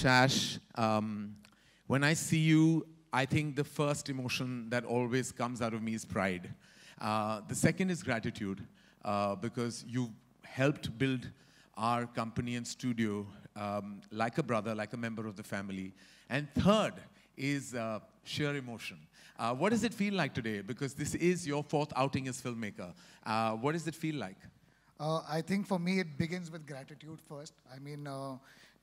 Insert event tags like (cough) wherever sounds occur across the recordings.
Shash, um, when I see you, I think the first emotion that always comes out of me is pride. Uh, the second is gratitude uh, because you helped build our company and studio um, like a brother, like a member of the family. And third is uh, sheer emotion. Uh, what does it feel like today? Because this is your fourth outing as filmmaker. Uh, what does it feel like? Uh, I think for me, it begins with gratitude first. I mean,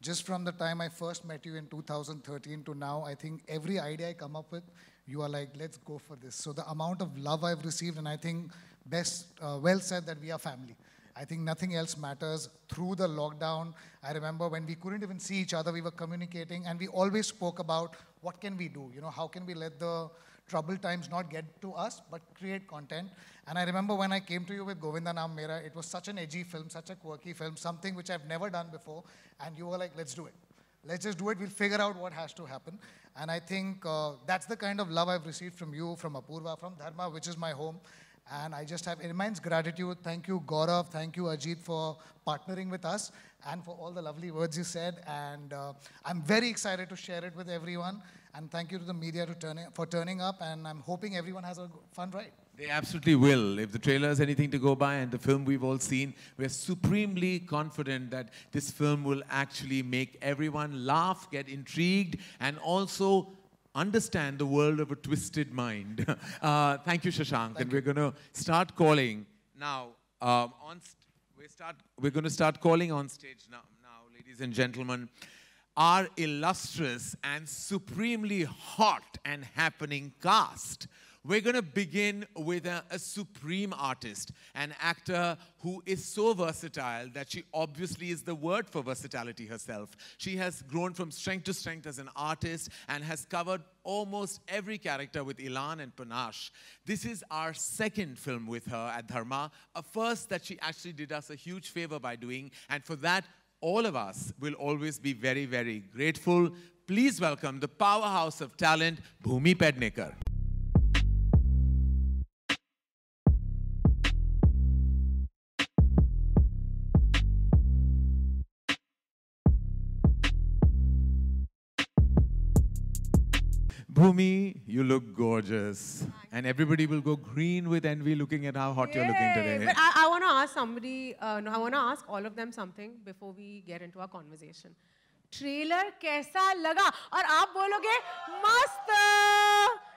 just from the time I first met you in 2013 to now, I think every idea I come up with, you are like, let's go for this. So the amount of love I've received, and I think best, uh, well said that we are family. I think nothing else matters. Through the lockdown, I remember when we couldn't even see each other, we were communicating, and we always spoke about what can we do? You know, how can we let the troubled times not get to us, but create content. And I remember when I came to you with Govinda Mera, it was such an edgy film, such a quirky film, something which I've never done before. And you were like, let's do it. Let's just do it. We'll figure out what has to happen. And I think uh, that's the kind of love I've received from you, from Apurva, from Dharma, which is my home. And I just have immense gratitude. Thank you, Gaurav. Thank you, Ajit, for partnering with us and for all the lovely words you said. And uh, I'm very excited to share it with everyone. And thank you to the media to turn for turning up. And I'm hoping everyone has a fun ride. They absolutely will. If the trailer is anything to go by and the film we've all seen, we're supremely confident that this film will actually make everyone laugh, get intrigued, and also understand the world of a twisted mind. (laughs) uh, thank you, Shashank. Thank and you. we're going to start calling now. Um, on we start, we're going to start calling on stage now, now, ladies and gentlemen our illustrious and supremely hot and happening cast. We're going to begin with a, a, supreme artist, an actor who is so versatile that she obviously is the word for versatility herself. She has grown from strength to strength as an artist and has covered almost every character with Ilan and panache. This is our second film with her at Dharma, a first that she actually did us a huge favor by doing, and for that, all of us will always be very, very grateful. Please welcome the powerhouse of talent, Bhumi Pednekar. Bhumi, you look gorgeous. And everybody will go green with envy looking at how hot Yay. you're looking today. But I, I want to ask somebody, uh, no, I want to ask all of them something before we get into our conversation. Trailer कैसा लगा और आप बोलोगे मस्त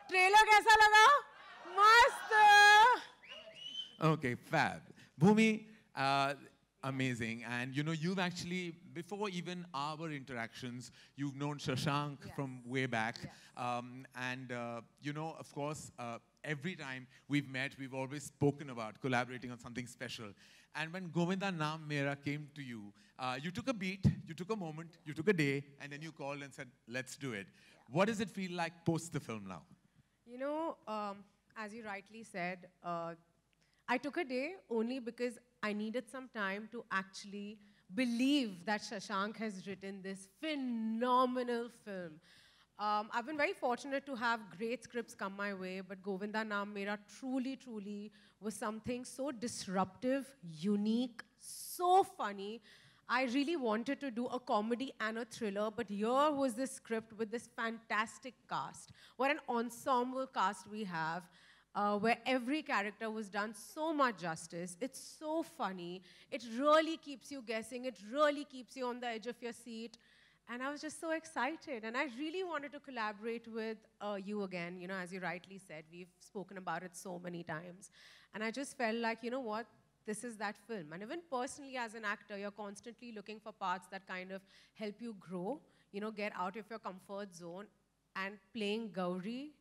trailer कैसा लगा मस्त okay fab bhumi uh, amazing. And you know, you've actually, before even our interactions, you've known Shashank yeah. from way back. Yeah. Um, and uh, you know, of course, uh, every time we've met, we've always spoken about collaborating on something special. And when Govinda Naam Mera came to you, uh, you took a beat, you took a moment, you took a day, and then you called and said, let's do it. Yeah. What does it feel like post the film now? You know, um, as you rightly said, uh, I took a day only because I needed some time to actually believe that Shashank has written this phenomenal film. Um, I've been very fortunate to have great scripts come my way, but Govinda Naam Mera truly, truly was something so disruptive, unique, so funny. I really wanted to do a comedy and a thriller, but here was this script with this fantastic cast. What an ensemble cast we have uh, where every character was done so much justice. It's so funny. It really keeps you guessing. It really keeps you on the edge of your seat. And I was just so excited. And I really wanted to collaborate with uh, you again. You know, as you rightly said, we've spoken about it so many times. And I just felt like, you know what? This is that film. And even personally, as an actor, you're constantly looking for parts that kind of help you grow, you know, get out of your comfort zone. And playing Gauri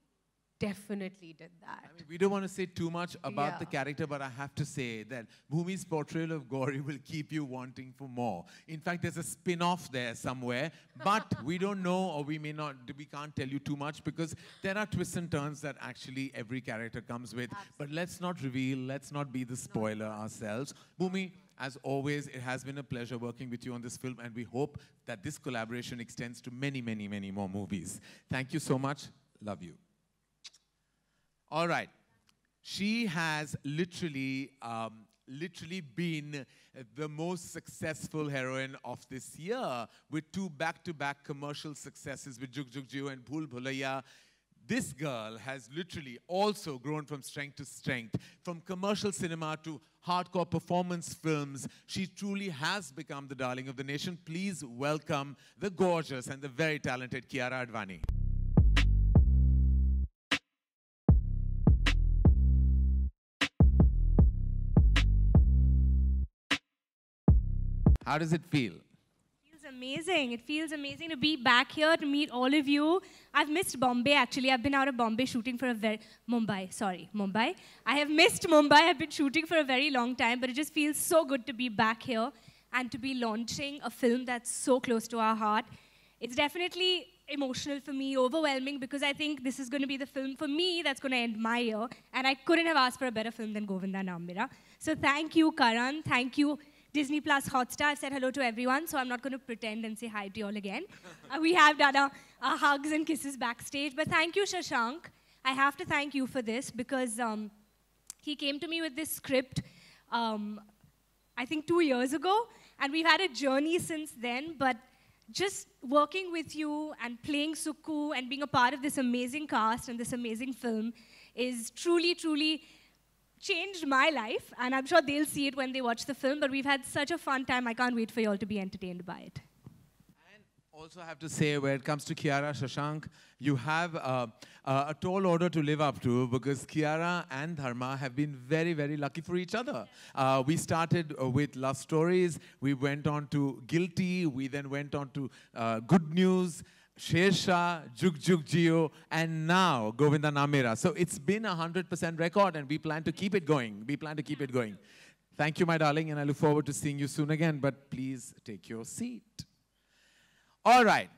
definitely did that. I mean, we don't want to say too much about yeah. the character, but I have to say that Bhumi's portrayal of Gauri (laughs) will keep you wanting for more. In fact, there's a spin-off there somewhere, but (laughs) we don't know, or we may not, we can't tell you too much because there are twists and turns that actually every character comes with. Absolutely. But let's not reveal, let's not be the spoiler no. ourselves. Bhumi, as always, it has been a pleasure working with you on this film, and we hope that this collaboration extends to many, many, many more movies. Thank you so much. Love you. All right. She has literally um, literally been the most successful heroine of this year with two back-to-back commercial successes with Jug Jug Jio and Bhool Bhulaiya. This girl has literally also grown from strength to strength, from commercial cinema to hardcore performance films. She truly has become the darling of the nation. Please welcome the gorgeous and the very talented Kiara Advani. How does it feel? It feels amazing. It feels amazing to be back here to meet all of you. I've missed Bombay actually. I've been out of Bombay shooting for a very Mumbai, sorry, Mumbai. I have missed Mumbai. I've been shooting for a very long time, but it just feels so good to be back here and to be launching a film that's so close to our heart. It's definitely emotional for me, overwhelming because I think this is going to be the film for me that's going to end my year, and I couldn't have asked for a better film than Govinda Naam Mera. So thank you, Karan. Thank you, Disney Plus Hotstar. I've said hello to everyone, so I'm not going to pretend and say hi to you all again. Uh, we have done our, our, hugs and kisses backstage. But thank you, Shashank. I have to thank you for this because um, he came to me with this script, um, I think two years ago, and we've had a journey since then. But just working with you and playing Suku and being a part of this amazing cast and this amazing film is truly, truly changed my life, and I'm sure they'll see it when they watch the film. But we've had such a fun time. I can't wait for you all to be entertained by it. And also have to say, when it comes to Kiara Shashank, you have uh, uh, a tall order to live up to because Kiara and Dharma have been very, very lucky for each other. Uh, we started uh, with Lust Stories, we went on to Guilty, we then went on to uh, Good News. Shershaah, Jug Jug Jio, and now Govinda Naam Mera. So it's been a 100% record, and we plan to keep it going. We plan to keep it going. Thank you, my darling, and I look forward to seeing you soon again. But please take your seat. All right.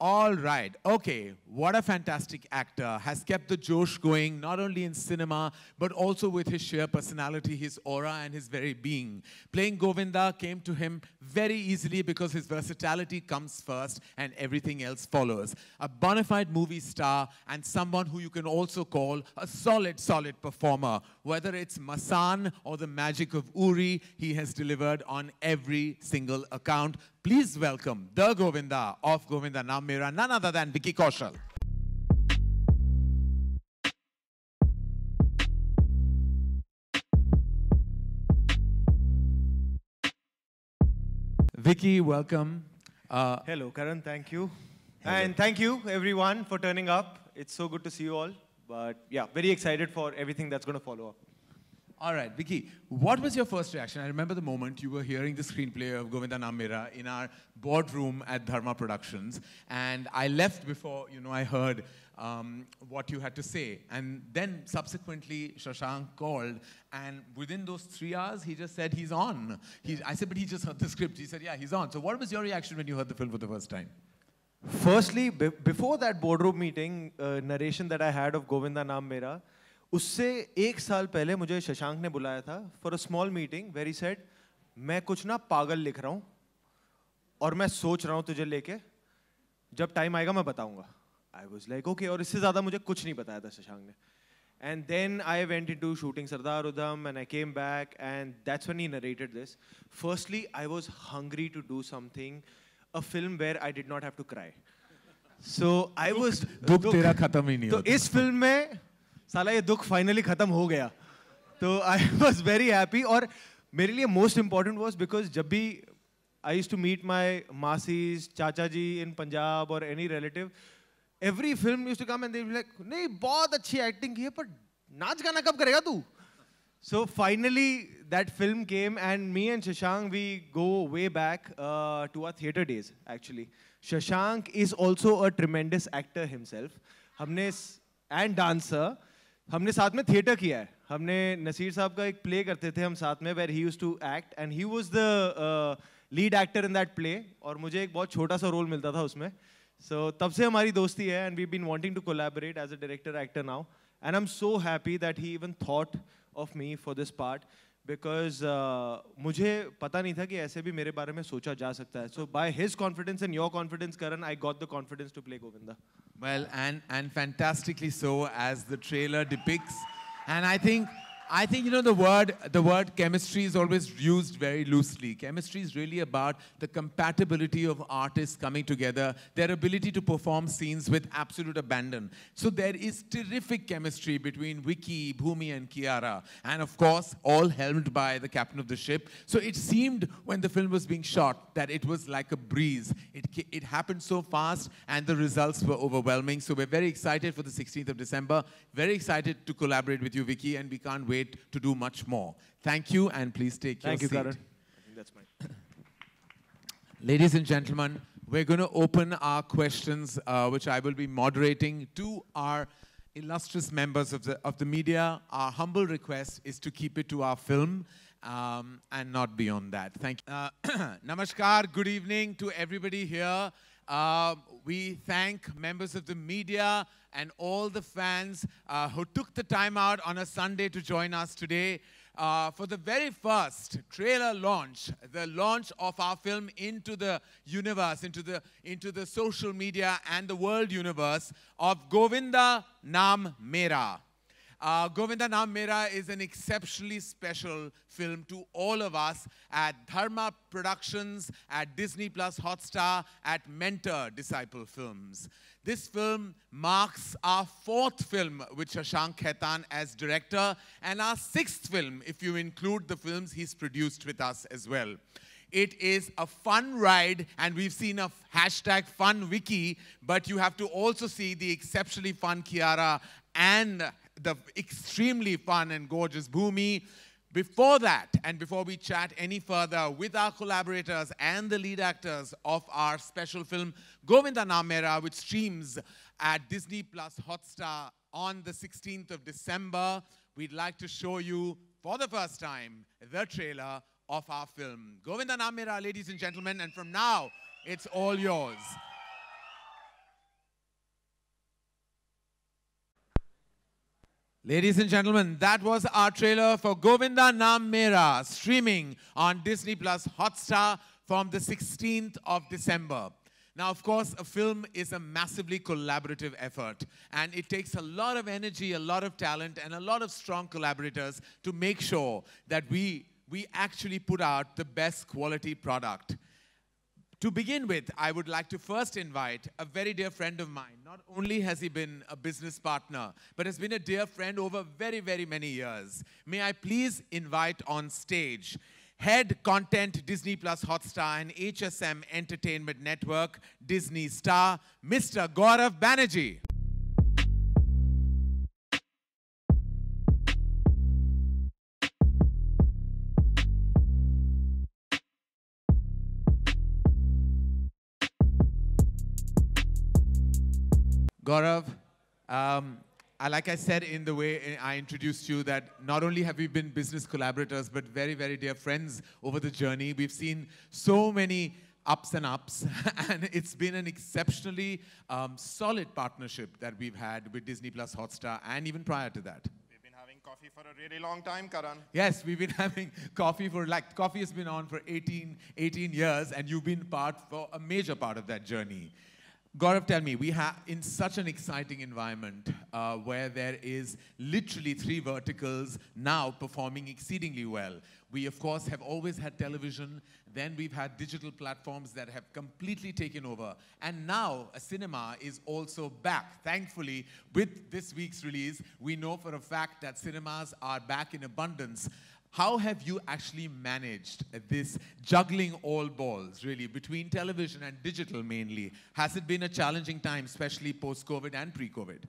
All right. Okay. What a fantastic actor. Has kept the Josh going, not only in cinema, but also with his sheer personality, his aura, and his very being. Playing Govinda came to him very easily because his versatility comes first and everything else follows. A bona fide movie star and someone who you can also call a solid, solid performer. Whether it's Masaan or the magic of Uri, he has delivered on every single account. Please welcome the Govinda of Govinda Naam Mera, none other than Vicky Kaushal. Vicky, welcome. Uh, Hello, Karan, thank you. Hello. And thank you, everyone, for turning up. It's so good to see you all. But yeah, very excited for everything that's going to follow up. All right, Vicky, what was your first reaction? I remember the moment you were hearing the screenplay of Govinda Naam Mera in our boardroom at Dharma Productions, and I left before, you know, I heard um, what you had to say. And then subsequently, Shashank called, and within those three hours, he just said he's on. He, I said, but he just heard the script. He said, yeah, he's on. So what was your reaction when you heard the film for the first time? Firstly, before that boardroom meeting, uh, narration that I had of Govinda Naam Mera, उससे एक साल पहले मुझे शशांक ने बुलाया था for a small meeting very said मैं कुछ ना पागल लिख रहा हूँ और मैं सोच रहा हूँ तुझे लेके। जब टाइम आएगा मैं बताऊँगा. आई वॉज़ लाइक ओके और इससे ज़्यादा मुझे कुछ नहीं बताया था शशांक ने। And then I went in to shooting Sardar Udham and I came back and that's one he narrated this firstly I was hungry to do something a film where I did not have to cry so I was तेरा खत्म ही नहीं तो इस film में साला ये दुख finally खत्म हो गया। तो आई वॉज़ वेरी हैप्पी और मेरे लिए मोस्ट इंपॉर्टेंट वॉज़ बिकॉज़ जब भी I used to meet my masses चाचा जी इन पंजाब और any relative every film used to come and like नहीं, बहुत अच्छी एक्टिंग की है, पर नाच गाना कब करेगा तू? So finally that film came and me and Shashank we go way back to our theatre days actually Shashank is also a tremendous actor himself हमने एंड डांसर हमने साथ में थिएटर किया है। हमने नसीर साहब का एक प्ले करते थे हम साथ में where he used to act and he was the lead actor in that play और मुझे एक बहुत छोटा सा रोल मिलता था उसमें। सो so, तब से हमारी दोस्ती है and we been wanting to collaborate as a director actor now and I am so happy that he even thought of me for this part because मुझे पता नहीं था कि ऐसे भी मेरे बारे में सोचा जा सकता है। So by his confidence and your confidence Karan I got the confidence to play Govinda well and and fantastically so as the trailer depicts and I think I think you know the word the word chemistry is always used very loosely. Chemistry is really about the compatibility of artists coming together, their ability to perform scenes with absolute abandon. So there is terrific chemistry between Vicky, Bhumi, and Kiara, and of course, all helmed by the captain of the ship. So it seemed when the film was being shot that it was like a breeze. It it happened so fast, and the results were overwhelming. So we're very excited for the 16th of December. Very excited to collaborate with you, Vicky, and we can't wait wait to do much more. Thank you, and please take Thank your you, seat. Karan. I think that's mine. Ladies and gentlemen, we're going to open our questions, uh, which I will be moderating to our illustrious members of the, of the media. Our humble request is to keep it to our film um, and not beyond that. Thank you. Uh, (coughs) namaskar, good evening to everybody here. Uh, we thank members of the media and all the fans uh, who took the time out on a Sunday to join us today. Uh, for the very first trailer launch, the launch of our film into the universe, into the, into the social media and the world universe of Govinda Naam Mera. Uh, Govinda Naam Mera is an exceptionally special film to all of us at Dharma Productions, at Disney Plus Hotstar, at Mentor Disciple Films. This film marks our fourth film with Shashank Khaitan as director and our sixth film if you include the films he's produced with us as well. It is a fun ride, and we've seen a hashtag fun Vicky, but you have to also see the exceptionally fun Kiara and the extremely fun and gorgeous Bhumi. Before that, and before we chat any further with our collaborators and the lead actors of our special film, Govinda Naam Mera, which streams at Disney Plus Hotstar on the 16th of December, we'd like to show you for the first time the trailer of our film. Govinda Naam Mera, ladies and gentlemen, and from now, it's all yours. Ladies and gentlemen, that was our trailer for Govinda Naam Mera, streaming on Disney Plus Hotstar from the 16th of December. Now, of course, a film is a massively collaborative effort, and it takes a lot of energy, a lot of talent, and a lot of strong collaborators to make sure that we, we actually put out the best quality product. To begin with, I would like to first invite a very dear friend of mine. Not only has he been a business partner, but has been a dear friend over very, very many years. May I please invite on stage Head Content Disney Plus Hotstar and HSM Entertainment Network Disney Star, Mr. Gaurav Banerjee. Gaurav, um, like I said in the way I introduced you, that not only have we been business collaborators, but very, very dear friends over the journey. We've seen so many ups and ups, (laughs) and it's been an exceptionally um, solid partnership that we've had with Disney Plus Hotstar, and even prior to that. We've been having coffee for a really long time, Karan. Yes, we've been (laughs) having coffee for like coffee has been on for 18, 18 years, and you've been part for a major part of that journey. Gaurav, tell me, we have in such an exciting environment uh, where there is literally three verticals now performing exceedingly well. We, of course, have always had television. Then we've had digital platforms that have completely taken over. And now a cinema is also back. Thankfully, with this week's release, we know for a fact that cinemas are back in abundance. How have you actually managed this juggling all balls, really, between television and digital mainly? Has it been a challenging time, especially post-COVID and pre-COVID?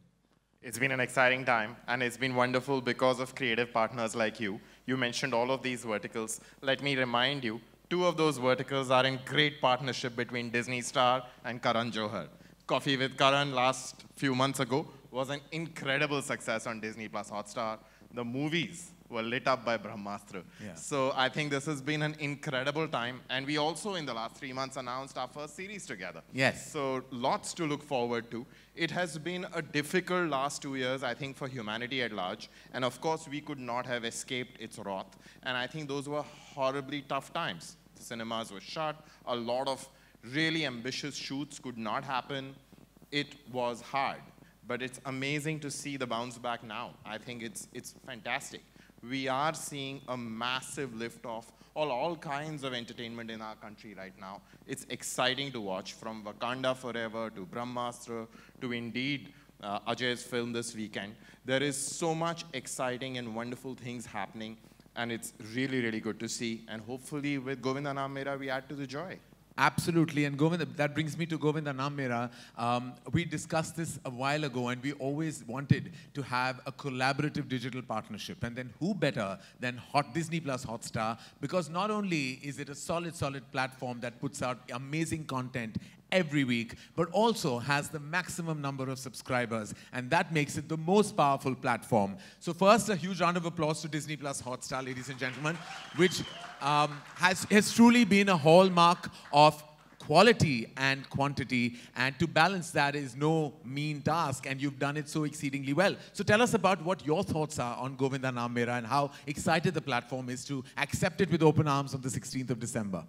It's been an exciting time, and it's been wonderful because of creative partners like you. You mentioned all of these verticals. Let me remind you, two of those verticals are in great partnership between Disney Star and Karan Johar. Coffee with Karan last few months ago was an incredible success on Disney Plus Hotstar. The movies were lit up by Brahmastra. Yeah. So I think this has been an incredible time. And we also, in the last three months, announced our first series together. Yes. So lots to look forward to. It has been a difficult last two years, I think, for humanity at large. And of course, we could not have escaped its wrath. And I think those were horribly tough times. The cinemas were shut. A lot of really ambitious shoots could not happen. It was hard. But it's amazing to see the bounce back now. I think it's, it's fantastic we are seeing a massive lift off all, all kinds of entertainment in our country right now. It's exciting to watch from Wakanda Forever to Brahmastra to indeed uh, Ajay's film this weekend. There is so much exciting and wonderful things happening and it's really, really good to see. And hopefully with Govinda Naam Mera, we add to the joy. Absolutely, and Govinda, that brings me to Govinda Naam Mera. Um, we discussed this a while ago, and we always wanted to have a collaborative digital partnership. And then who better than Hot Disney Plus Hotstar? Because not only is it a solid, solid platform that puts out amazing content every week, but also has the maximum number of subscribers, and that makes it the most powerful platform. So first, a huge round of applause to Disney Plus Hotstar, ladies and gentlemen, which um, has, has truly been a hallmark of quality and quantity, and to balance that is no mean task, and you've done it so exceedingly well. So tell us about what your thoughts are on Govinda Naam Mera and how excited the platform is to accept it with open arms on the 16th of December.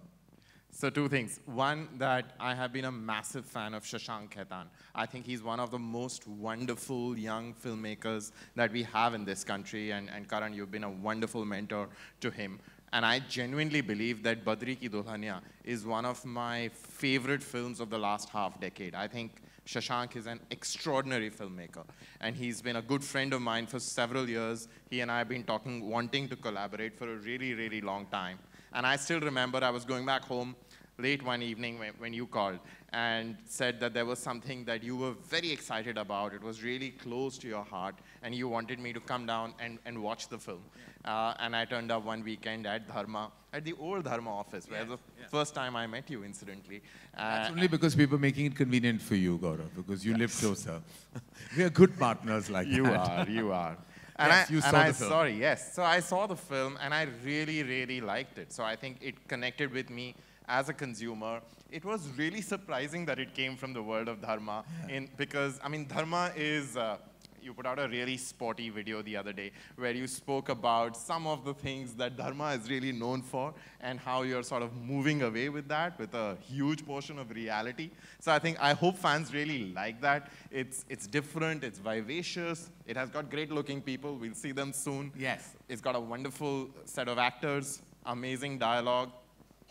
So two things. One, that I have been a massive fan of Shashank Khaitan. I think he's one of the most wonderful young filmmakers that we have in this country. And, and Karan, you've been a wonderful mentor to him. And I genuinely believe that Badri Ki Dulhania is one of my favorite films of the last half decade. I think Shashank is an extraordinary filmmaker. And he's been a good friend of mine for several years. He and I have been talking, wanting to collaborate for a really, really long time. And I still remember I was going back home late one evening when, when, you called and said that there was something that you were very excited about. It was really close to your heart, and you wanted me to come down and, and watch the film. Yeah. Uh, and I turned up one weekend at Dharma, at the old Dharma office, where yeah. the yeah. first time I met you, incidentally. Uh, That's only because we were making it convenient for you, Gaurav, because you yes. live closer. (laughs) we are good partners like you that. You are, you are. (laughs) And yes, I, you saw and the I, film. Sorry, yes. So I saw the film, and I really, really liked it. So I think it connected with me as a consumer, it was really surprising that it came from the world of Dharma. Yeah. In, because, I mean, Dharma is, uh, you put out a really sporty video the other day where you spoke about some of the things that Dharma is really known for and how you're sort of moving away with that with a huge portion of reality. So I think, I hope fans really like that. It's, it's different, it's vivacious, it has got great looking people. We'll see them soon. Yes. It's got a wonderful set of actors, amazing dialogue,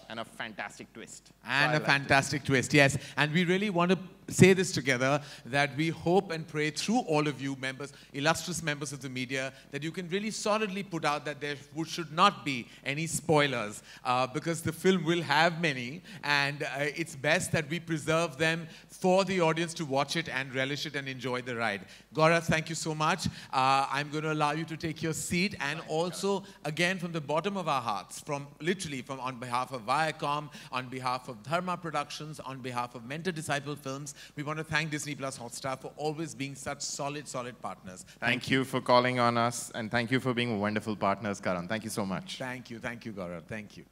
and a fantastic twist. And so a fantastic twist, yes. And we really want to say this together that we hope and pray through all of you members, illustrious members of the media, that you can really solidly put out that there should not be any spoilers uh, because the film will have many and uh, it's best that we preserve them for the audience to watch it and relish it and enjoy the ride. Gaurav, thank you so much. Uh, I'm going to allow you to take your seat and also, again, from the bottom of our hearts, from literally from on behalf of Viacom, on behalf of Dharma Productions, on behalf of Mentor Disciple Films, we want to thank Disney Plus Hotstar for always being such solid, solid partners. Thank, thank you. you for calling on us, and thank you for being wonderful partners, Karan. Thank you so much. Thank you. Thank you, Gaurav. Thank you.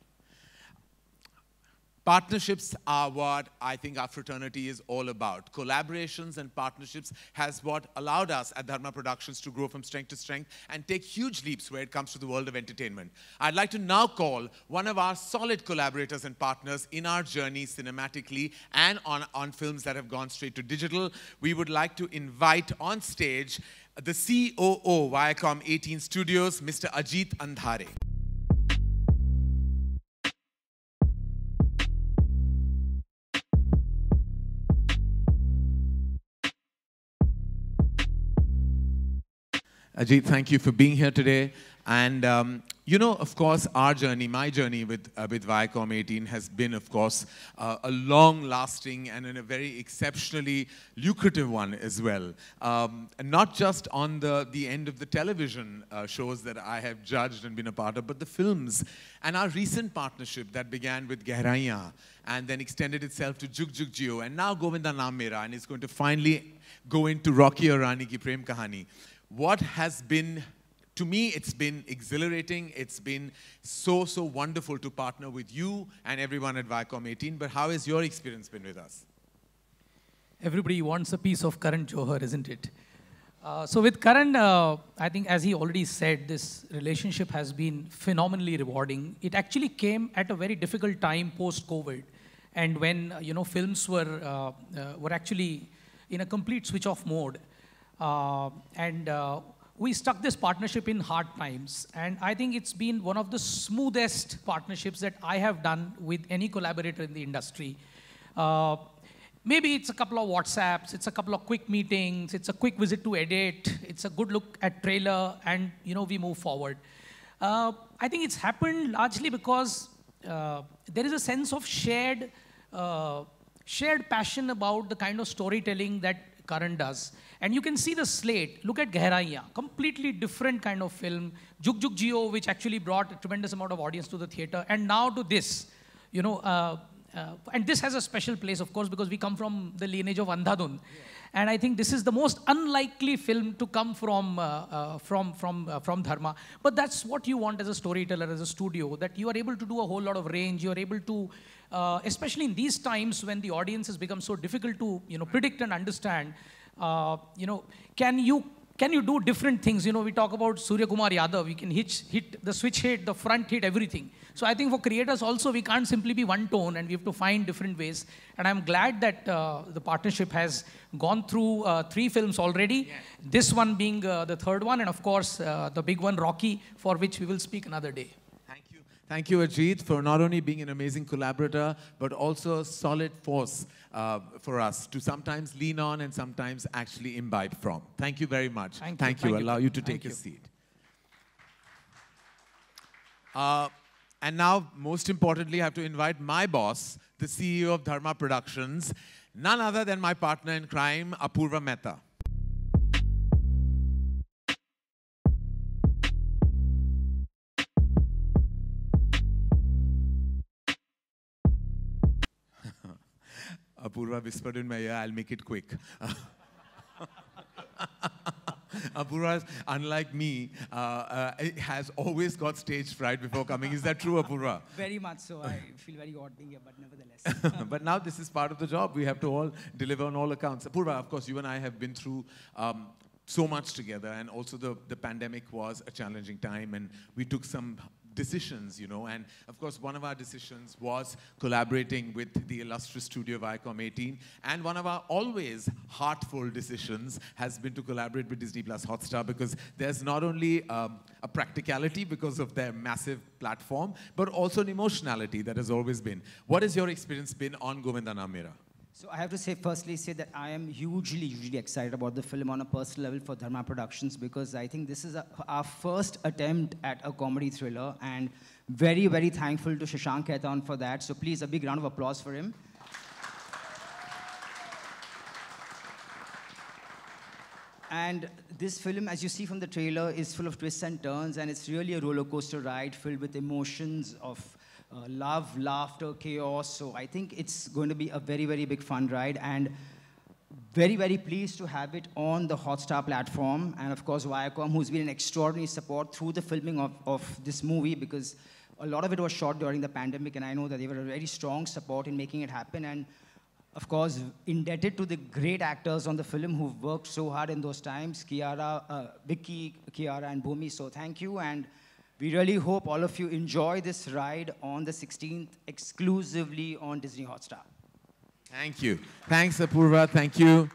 Partnerships are what I think our fraternity is all about. Collaborations and partnerships has what allowed us at Dharma Productions to grow from strength to strength and take huge leaps where it comes to the world of entertainment. I'd like to now call one of our solid collaborators and partners in our journey cinematically and on, on films that have gone straight to digital. We would like to invite on stage the COO Viacom 18 Studios, Mr. Ajit Andhare. Ajit, thank you for being here today. And, um, you know, of course, our journey, my journey with, uh, with Viacom 18 has been, of course, uh, a long-lasting and in a very exceptionally lucrative one as well. Um, and not just on the, the end of the television uh, shows that I have judged and been a part of, but the films. And our recent partnership that began with Gehraiyaan and then extended itself to Jug Jug Jio and now Govinda Naam Mera and is going to finally go into Rocky Aur Rani Ki Prem Kahani what has been to me, it's been exhilarating. It's been so, so wonderful to partner with you and everyone at Viacom 18. But how has your experience been with us? Everybody wants a piece of Karan Johar, isn't it? Uh, so with Karan, uh, I think as he already said, this relationship has been phenomenally rewarding. It actually came at a very difficult time post-COVID. And when, uh, you know, films were, uh, uh, were actually in a complete switch-off mode. Uh, and uh, we stuck this partnership in hard times. And I think it's been one of the smoothest partnerships that I have done with any collaborator in the industry. Uh, maybe it's a couple of WhatsApps, it's a couple of quick meetings, it's a quick visit to edit, it's a good look at trailer, and you know we move forward. Uh, I think it's happened largely because uh, there is a sense of shared, uh, shared passion about the kind of storytelling that Karan does. And you can see the slate. Look at Gehraiya, completely different kind of film. Jug Jug Jio, which actually brought a tremendous amount of audience to the theater. And now to this, you know, uh, uh, and this has a special place, of course, because we come from the lineage of Andhadhun. And I think this is the most unlikely film to come from, uh, uh, from, from, uh, from Dharma. But that's what you want as a storyteller, as a studio, that you are able to do a whole lot of range. You are able to, uh, especially in these times when the audience has become so difficult to you know, predict and understand, uh, you know, can you can you do different things? You know, we talk about Suryakumar Yadav. We can hit, hit the switch hit, the front hit, everything. So I think for creators also, we can't simply be one tone and we have to find different ways. And I'm glad that uh, the partnership has gone through uh, three films already. Yeah. This one being uh, the third one, and of course, uh, the big one, Rocky, for which we will speak another day. Thank you. Thank you, Ajit, for not only being an amazing collaborator, but also a solid force uh, for us to sometimes lean on and sometimes actually imbibe from. Thank you very much. Thank, Thank you. you. Thank Allow you, to Thank take you. a seat. Uh, and now, most importantly, I have to invite my boss, the CEO of Dharma Productions, none other than my partner in crime, Apurva Mehta. Apurva whispered in my ear, I'll make it quick. (laughs) Apurva, unlike me, uh, uh, has always got stage fright before coming. Is that true, Apurva? Very much so. I feel very odd being here, but nevertheless. (laughs) but now this is part of the job. We have to all deliver on all accounts. Apurva, of course, you and I have been through um, so much together, and also the, the pandemic was a challenging time, and we took some decisions, you know, and of course one of our decisions was collaborating with the illustrious studio Viacom 18, and one of our always heartful decisions has been to collaborate with Disney Plus Hotstar because there's not only um, a practicality because of their massive platform, but also an emotionality that has always been. What has your experience been on Govinda Naam Mera? So I have to say, firstly, say that I am hugely, hugely excited about the film on a personal level for Dharma Productions because I think this is a, our first attempt at a comedy thriller and very, very thankful to Shashank Khaitan for that. So please, a big round of applause for him. And this film, as you see from the trailer, is full of twists and turns, and it's really a roller coaster ride filled with emotions of uh, love, laughter, chaos. So I think it's going to be a very, very big fun ride. And very, very pleased to have it on the Hotstar platform. And of course, Viacom, who's been an extraordinary support through the filming of, of this movie because a lot of it was shot during the pandemic. And I know that they were a very strong support in making it happen. And of course, indebted to the great actors on the film who've worked so hard in those times, Kiara, uh, Vicky, Kiara, and Bhumi. So thank you. And we really hope all of you enjoy this ride on the 16th exclusively on Disney Hotstar. Thank you. Thanks, Apurva. Thank you.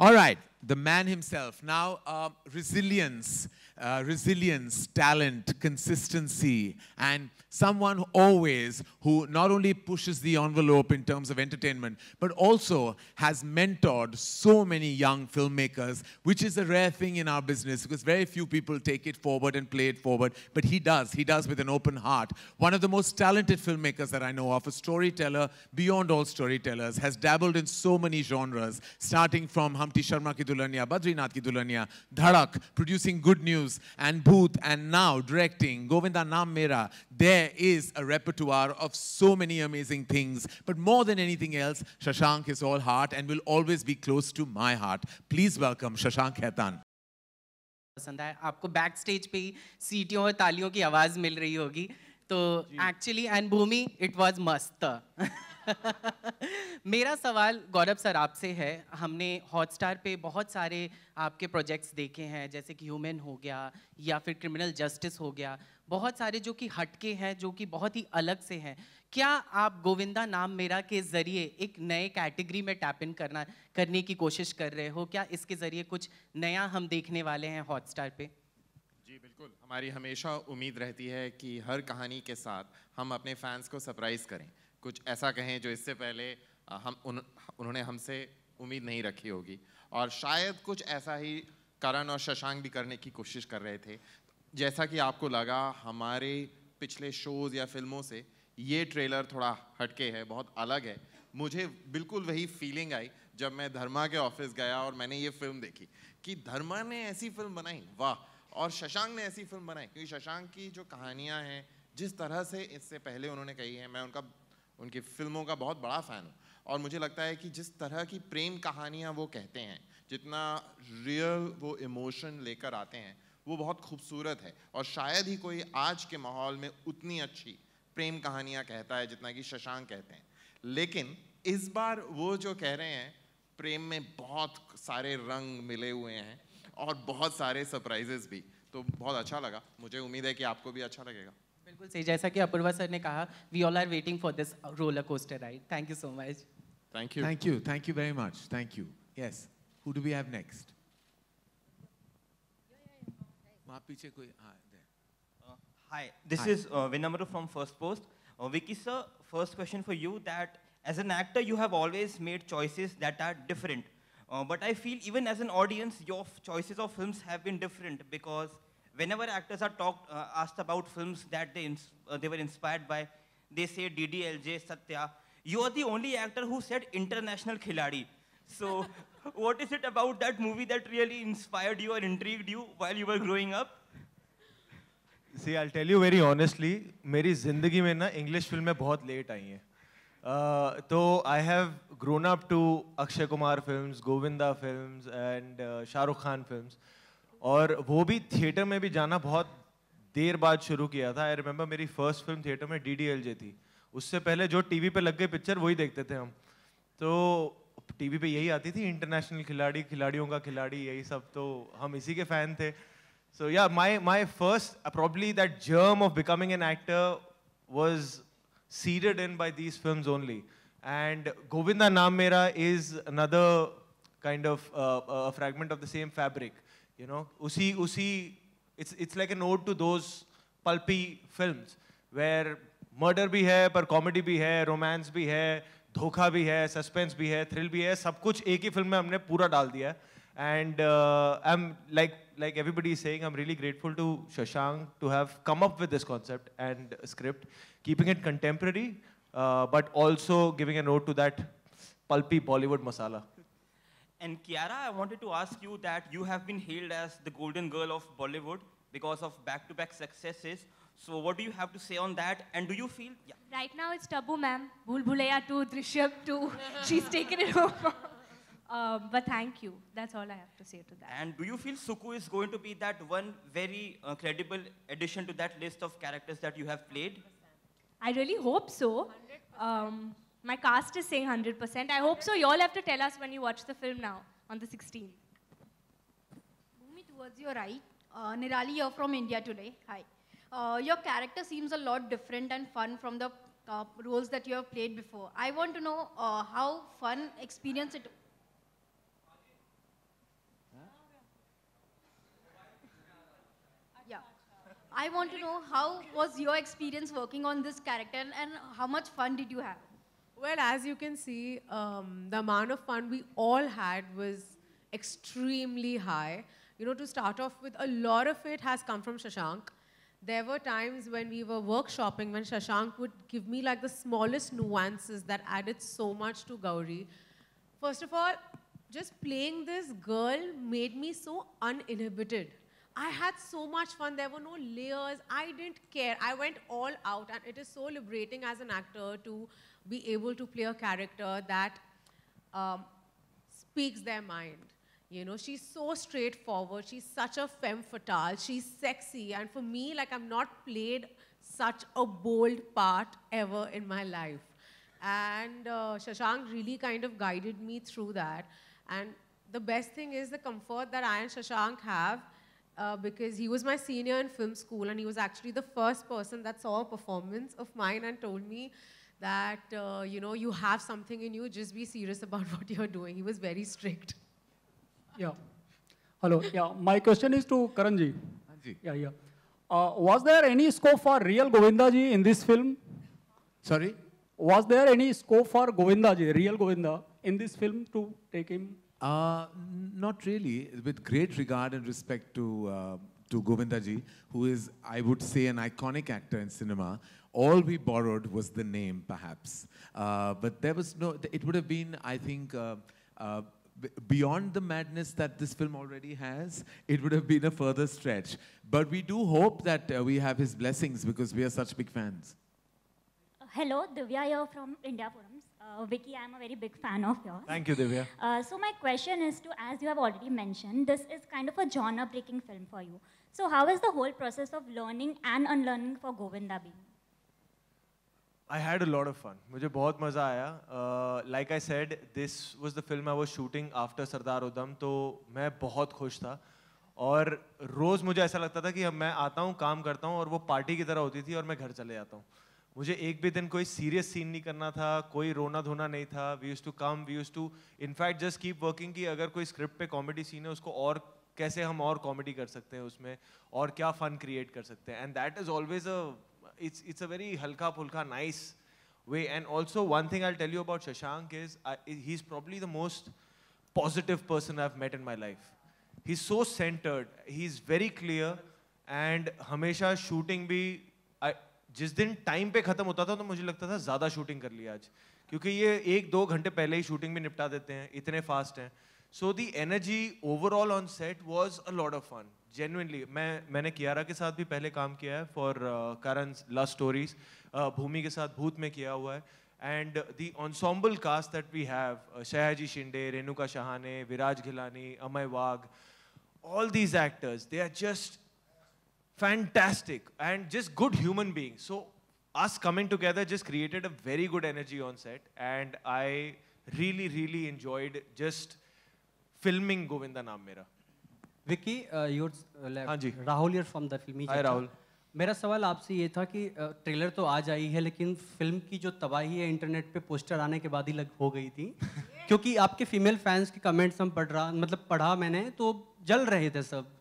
All right, the man himself. Now, uh, resilience, uh, resilience, talent, consistency, and someone always who not only pushes the envelope in terms of entertainment, but also has mentored so many young filmmakers, which is a rare thing in our business because very few people take it forward and play it forward. But he does. He does with an open heart. One of the most talented filmmakers that I know of, a storyteller beyond all storytellers, has dabbled in so many genres, starting from Humpty Sharma Ki Dulhania, Badrinath Ki Dulhania, Dhadak, producing Good News, and Bhoot and now directing Govinda Naam Mera, there is a repertoire of so many amazing things. But more than anything else, Shashank is all heart and will always be close to my heart. Please welcome Shashank Khaitan. पसंद आया आपको back stage पे सीटियों और तालियों की आवाज़ मिल रही होगी तो actually and Bhumi it was मस्त (laughs) मेरा सवाल गौरव सर आपसे है। हमने हॉटस्टार पे बहुत सारे आपके प्रोजेक्ट्स देखे हैं, जैसे कि ह्यूमन हो गया या फिर क्रिमिनल जस्टिस हो गया। बहुत सारे जो कि हटके हैं, जो कि बहुत ही अलग से हैं। क्या आप गोविंदा नाम मेरा के ज़रिए एक नए कैटेगरी में टैप इन करना, करने की कोशिश कर रहे हो? क्या इसके ज़रिए कुछ नया हम देखने वाले हैं हॉटस्टार पे? जी, बिल्कुल। हमारी हमेशा उम्मीद रहती है कि हर कहानी के साथ हम अपने फैंस को सरप्राइज़ करें। कुछ ऐसा कहें जो इससे पहले हम उन, उन्होंने हमसे उम्मीद नहीं रखी होगी। और शायद कुछ ऐसा ही करण और शशांक भी करने की कोशिश कर रहे थे। जैसा कि आपको लगा हमारे पिछले शोज़ या फ़िल्मों से ये ट्रेलर थोड़ा हटके है बहुत अलग है। मुझे बिल्कुल वही फीलिंग आई जब मैं धर्मा के ऑफ़िस गया और मैंने ये फ़िल्म देखी कि धर्मा ने ऐसी फ़िल्म बनाई वाह! और शशांक ने ऐसी फ़िल्म बनाई क्योंकि शशांक की जो कहानियाँ हैं जिस तरह से इससे पहले उन्होंने कही है मैं उनका उनकी फ़िल्मों का बहुत बड़ा फ़ैन हूँ। और मुझे लगता है कि जिस तरह की प्रेम कहानियाँ वो कहते हैं, जितना रियल वो इमोशन लेकर आते हैं, वो बहुत खूबसूरत है। और शायद ही कोई आज के माहौल में उतनी अच्छी प्रेम कहानियाँ कहता है जितना कि शशांक कहते हैं। लेकिन इस बार वो जो कह रहे हैं, प्रेम में बहुत सारे रंग मिले हुए हैं और बहुत सारे सरप्राइजेस भी। तो बहुत अच्छा लगा। मुझे उम्मीद है कि आपको भी अच्छा लगेगा। बिल्कुल सही जैसा कि अपूर्वा सर ने कहा we all are waiting for this roller coaster ride thank you so much thank you thank you thank you very much thank you yes who do we have next वहाँ पीछे कोई हाँ Hi, this Hi. is uh, Vinamru from First Post. Uh, Vicky sir, first question for you that as an actor you have always made choices that are different. Uh, but I feel even as an audience, your choices of films have been different because whenever actors are talked, uh, asked about films that they, uh, they were inspired by, they say DDLJ, Satya. You are the only actor who said international khiladi. So (laughs) what is it about that movie that really inspired you or intrigued you while you were growing up? See, I'll tell you very honestly, मेरी ज़िंदगी में ना English फिल्में बहुत late आई हैं तो I have grown up to Akshay Kumar films Govinda films and Shahrukh Khan films और वो भी थिएटर में भी जाना बहुत देर बाद शुरू किया था। आई रिमेंबर मेरी फ़र्स्ट फ़िल्म थिएटर में डी डी थी। उससे पहले जो टीवी पे लग गई पिक्चर वही देखते थे हम। तो टीवी पे यही आती थी इंटरनेशनल खिलाड़ी, खिलाड़ियों का खिलाड़ी, यही सब। तो हम इसी के फ़ैन थे। So yeah my my first probably that germ of becoming an actor was seeded in by these films only and Govinda Naam Mera is kind kind of a of the same fabric. You know उसी उसी it's it's like a note to दो pulpy film where murder भी है, पर comedy भी है romance भी है, धोखा भी है सस्पेंस भी है थ्रिल भी है, सब कुछ एक ही फ़िल्म में हमने पूरा डाल दिया and I am like like everybody Seng I am really grateful to Shashank to have come up with this concept and script keeping it contemporary but also giving a note to that pulpy Bollywood masala And Kiara, I wanted to ask you that you have been hailed as the golden girl of Bollywood because of back-to-back -back successes. So what do you have to say on that? And do you feel... Yeah. Right now it's Tabu, ma'am. Bhul Bhulaiya 2, Drishyam 2. (laughs) She's taken it over. Uh, (laughs) but thank you. That's all I have to say to that. And do you feel Suku is going to be that one very uh, credible addition to that list of characters that you have played? I really hope so. Um, my cast is saying 100%. I hope so. You all have to tell us when you watch the film now on the 16th. Bhumi, towards your right. Uh, Nirali here from India today. Hi. Uh, your character seems a lot different and fun from the uh, roles that you have played before. I want to know uh, how fun experience it Yeah. I want to know how was your experience working on this character and how much fun did you have? Well, as you can see, um, the amount of fun we all had was extremely high. You know, to start off with, a lot of it has come from Shashank. There were times when we were workshopping when Shashank would give me like the smallest nuances that added so much to Gauri. First of all, just playing this girl made me so uninhibited. I had so much fun. There were no layers. I didn't care. I went all out. And it is so liberating as an actor to be able to play a character that um, speaks their mind. You know, she's so straightforward. She's such a femme fatale. She's sexy. And for me, like, I've not played such a bold part ever in my life. And uh, Shashank really kind of guided me through that. And the best thing is the comfort that I and Shashank have uh, because he was my senior in film school and he was actually the first person that saw a performance of mine and told me that, uh, you know, you have something in you, just be serious about (laughs) what you're doing. He was very strict. Yeah. Hello. Yeah. My question is to Karanji. Yeah, yeah. Uh, was there any scope for real Govindaji in this film? Sorry? Was there any scope for Govindaji, real Govinda, in this film to take him? Uh, not really. With great regard and respect to uh, to Govindaji, who is, I would say, an iconic actor in cinema. All we borrowed was the name, perhaps. Uh, but there was no. It would have been, I think. Uh, uh, Beyond the madness that this film already has, it would have been a further stretch. But we do hope that uh, we have his blessings because we are such big fans. Hello, Divya here from India Forums. Uh, Vicky, I'm a very big fan of yours. Thank you, Divya. Uh, so my question is to, as you have already mentioned, this is kind of a genre-breaking film for you. So how is the whole process of learning and unlearning for Govinda been? I had a lot of fun. मुझे बहुत मज़ा आया. Like I said, this was the film I was shooting after Sardar Udham, तो मैं बहुत खुश था. और रोज़ मुझे ऐसा लगता था कि अब मैं आता हूँ काम करता हूँ और वो पार्टी की तरह होती थी और मैं घर चले जाता हूँ मुझे एक भी दिन कोई सीरियस सीन नहीं करना था कोई रोना धोना नहीं था we used to come we used to in fact just keep working कि अगर कोई स्क्रिप्ट पे कॉमेडी सीन है उसको और कैसे हम और कॉमेडी कर सकते हैं उसमें और क्या फन क्रिएट कर सकते हैं and that is always a it's it's a very halka pulka nice way and also one thing i'll tell you about shashank is I, he's probably the most positive person i've met in my life he's so centered he's very clear and हमेशा shooting भी I, जिस दिन time पे खत्म होता था तो मुझे लगता था ज़्यादा शूटिंग कर लिया आज क्योंकि ये एक दो घंटे पहले ही शूटिंग भी निपटा देते हैं इतने फास्ट हैं सो दी energy overall on set was a lot of fun genuinely मैं, मैंने कियारा के साथ भी पहले काम किया है for Karan love stories Bhumi के साथ भूत में किया हुआ है and the ensemble cast that we have Sayaji Shinde Renuka Shahane Viraj Ghelani Amey Wagh all these actors they are just fantastic and just good human being so as coming together just created a very good energy on set and I really really enjoyed just filming Govinda Naam Mera Vicky your हाँ जी। Rahul here from the Filmy Charcha. Rahul. मेरा सवाल आपसे ये था कि trailer तो आज आई है लेकिन फ़िल्म की जो तबाही है इंटरनेट पे पोस्टर आने के बाद ही लग हो गई थी। (laughs) क्योंकि आपके फीमेल फैंस के कमेंट्स हम पढ़ रहा मतलब पढ़ा मैंने तो जल रहे थे सब।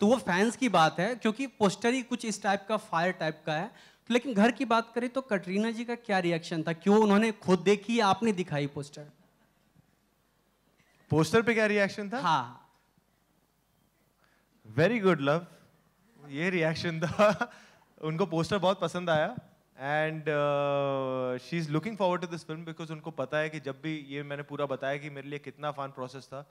तो वो फैंस की बात है क्योंकि पोस्टर ही कुछ इस टाइप का फायर टाइप का है। लेकिन घर की बात करें तो कटरीना जी का क्या रिएक्शन था? क्यों उन्होंने खुद देखी आपने दिखाई पोस्टर पोस्टर पे क्या रिएक्शन था? हाँ। वेरी गुड लव ये रिएक्शन था। उनको पोस्टर बहुत पसंद आया। And she is looking forward to this film because उनको पता है कि जब भी ये मैंने पूरा बताया कि मेरे लिए कितना फन प्रोसेस था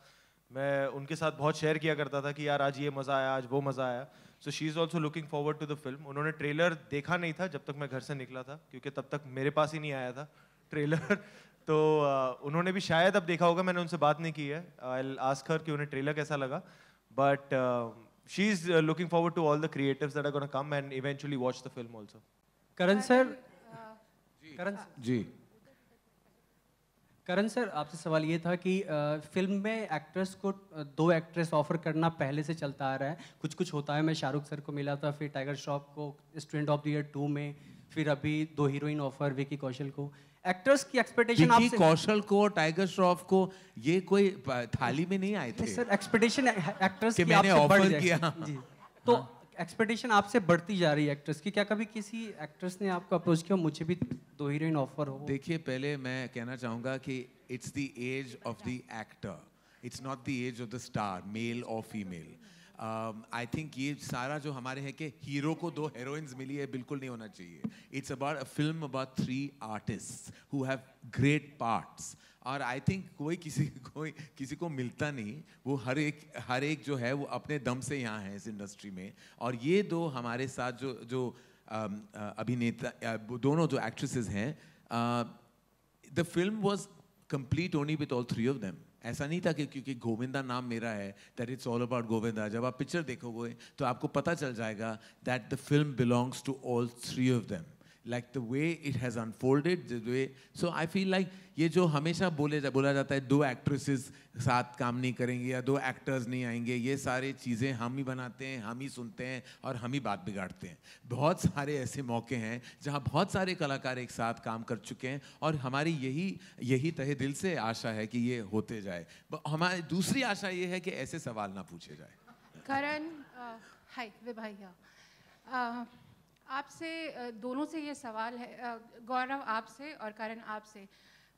मैं उनके साथ बहुत शेयर किया करता था कि यार आज ये मज़ा आया आज वो मज़ा आया। So she is also looking forward to the film उन्होंने ट्रेलर देखा नहीं था जब तक मैं घर से निकला था क्योंकि तब तक मेरे पास ही नहीं आया था ट्रेलर (laughs) तो uh, उन्होंने भी शायद अब देखा होगा मैंने उनसे बात नहीं की है। आई आस्क हर कि उन्हें ट्रेलर कैसा लगा। But she is looking forward to all the creatives that are gonna come and eventually watch the film also Karan sir Karan ji Karan sir आपसे सवाल ये था कि अ, फ़िल्म में एक्ट्रेस को दो एक्ट्रेस ऑफ़र करना पहले से चलता आ रहा है। कुछ कुछ होता है। मैं शाहरुख सर को मिला था फिर टाइगर श्रॉफ को student of the year two में फिर अभी दो हीरोइन ऑफ़र विकी कौशल को। एक्टर्स की एक्सपेक्टेशन आपसे कौशल को टाइगर श्रॉफ को ये कोई थाली में नहीं आए थे? सर एक्सपेक्टेशन एक्ट्रेस कि मैंने जाएगी। किया। जी। तो एक्सपेक्टेशन आपसे बढ़ती जा रही है एक्ट्रेस की। क्या कभी किसी एक्ट्रेस ने आपको अप्रोच किया मुझे भी दो हीरोइन ऑफ़र हो? देखिए पहले मैं कहना चाहूँगा कि it's the age of the actor it's not the age of the star male और फीमेल आई थिंक ये सारा जो हमारे है कि हीरो को दो हेरोइंस मिली है, बिल्कुल नहीं होना चाहिए। It's about a film about three artist who have great parts और आई थिंक कोई किसी कोई किसी को मिलता नहीं। वो हर एक हर एक जो है, वो अपने दम से यहाँ है इस इंडस्ट्री में। और ये दो हमारे साथ जो जो अभिनेता दोनों जो एक्ट्रेसेस हैं the film was complete only with all three of them ऐसा नहीं था कि क्योंकि गोविंदा नाम मेरा है that it's all about Govinda. जब आप पिक्चर देखोगे तो आपको पता चल जाएगा that the film belongs to all three of them like the way it has unfolded, the way. So I feel like ये जो हमेशा बोले जा, बोला जाता है दो एक्ट्रेसेस साथ काम नहीं करेंगे या दो एक्टर्स नहीं आएँगे ये सारे चीज़ें हम ही बनाते हैं हम ही सुनते हैं और हम ही बात बिगाड़ते हैं। बहुत सारे ऐसे मौके हैं जहाँ बहुत सारे कलाकार एक साथ काम कर चुके हैं और हमारी यही यही तहे दिल से आशा है कि ये होते जाए। हमारी दूसरी आशा ये है कि ऐसे सवाल ना पूछे जाए। करण हाय विभाइया आपसे दोनों से ये सवाल है गौरव आपसे और करण आपसे।